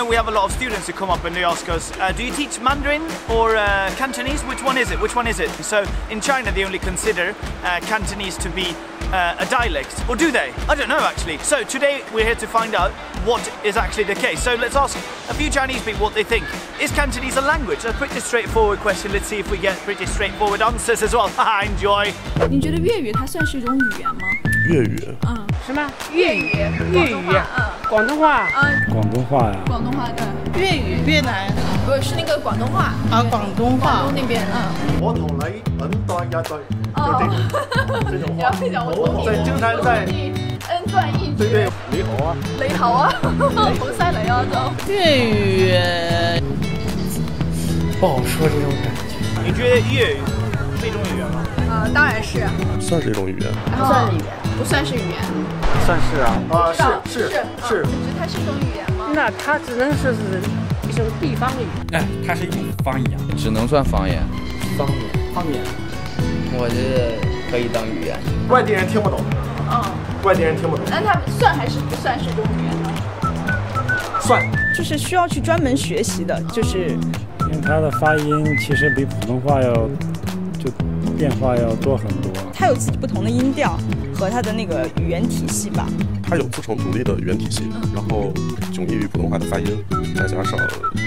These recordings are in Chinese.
know we have a lot of students who come up and they ask us, uh, do you teach Mandarin or uh, Cantonese? Which one is it? Which one is it? So in China, they only consider uh, Cantonese to be uh, a dialect, or do they? I don't know actually. So today we're here to find out what is actually the case. So let's ask a few Chinese people what they think. Is Cantonese a language? A pretty straightforward question. Let's see if we get pretty straightforward answers as well. Haha, Enjoy. 您觉得粤语它算是一种语言吗？粤语，嗯，什么？粤语，粤语广东话，嗯， 广东话啊，广东话呀，广东话对，粤语，越南不是那个广东话啊，广东话，广东那边嗯，我同你恩断义绝，哦。这种话，我在经常在，恩断义绝，你好啊，你好啊，好犀利啊都，粤语不好说这种感觉，你觉得粤语？当然是，算是一种语言，不算语言，不算是语言，算是啊，啊是是是，你觉得它是一种语言吗？那它只能是是一种地方语，哎，它是一种方言，只能算方言，方言方言，我觉得可以当语言，外地人听不懂，嗯，外地人听不懂，那它算还是不算是一种语言？算，就是需要去专门学习的，就是，因为它的发音其实比普通话要就。变化要多很多，它有自己不同的音调和它的那个语言体系吧。它有自成独立的语言体系，然后迥异于普通话的发音，再加上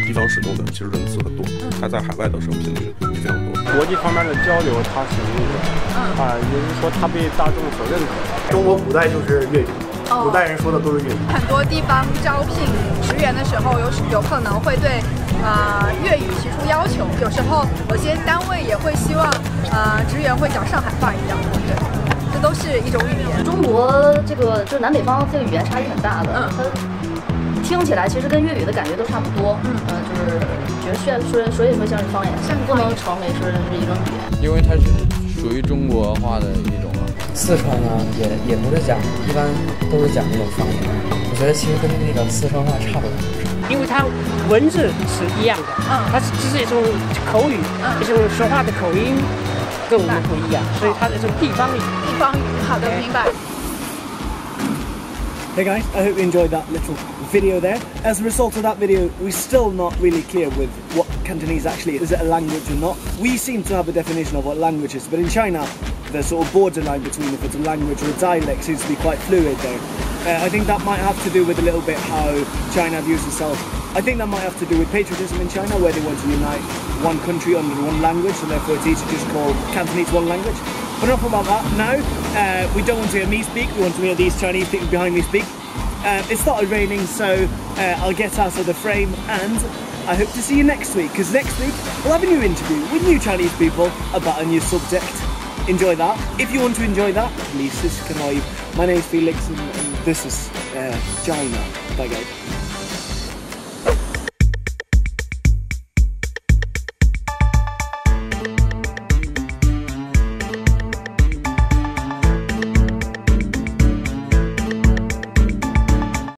地方使用的其实人字很多，它在海外的使用频率也非常多。国际方面的交流，它是啊，也就是说它被大众所认可。中国古代就是粤语。古代人说的都是粤语。很多地方招聘职员的时候，有有可能会对啊粤语提出要求。有时候有些单位也会希望啊职员会讲上海话一样的，对。这都是一种语言。中国这个就南北方这个语言差异很大的，嗯，它听起来其实跟粤语的感觉都差不多，嗯，就是觉得虽然所以说像是方言，不能成为说是一种语言，因为它是。属于中国话的一种，四川呢也也不是讲，一般都是讲那种方言。我觉得其实跟那个四川话差不多，因为它文字是一样的，嗯，它是只是一种口语，一种说话的口音跟我们不一样，所以它是这种地方语。地方语，好的，明白。Hey guys, I hope you enjoyed that little video there. As a result of that video, we're still not really clear with what Cantonese actually is. Is it a language or not? We seem to have a definition of what language is, but in China, the sort of borderline between if it's a language or a dialect seems to be quite fluid though. Uh, I think that might have to do with a little bit how China views itself. I think that might have to do with patriotism in China, where they want to unite one country under one language, and therefore it's easy to just call Cantonese one language. But enough about that now. Uh, we don't want to hear me speak, we want to hear these Chinese people behind me speak. Uh, it started raining, so uh, I'll get out of the frame and I hope to see you next week because next week we'll have a new interview with new Chinese people about a new subject. Enjoy that. If you want to enjoy that, please subscribe. My name is Felix and, and this is uh, China. Bye guys.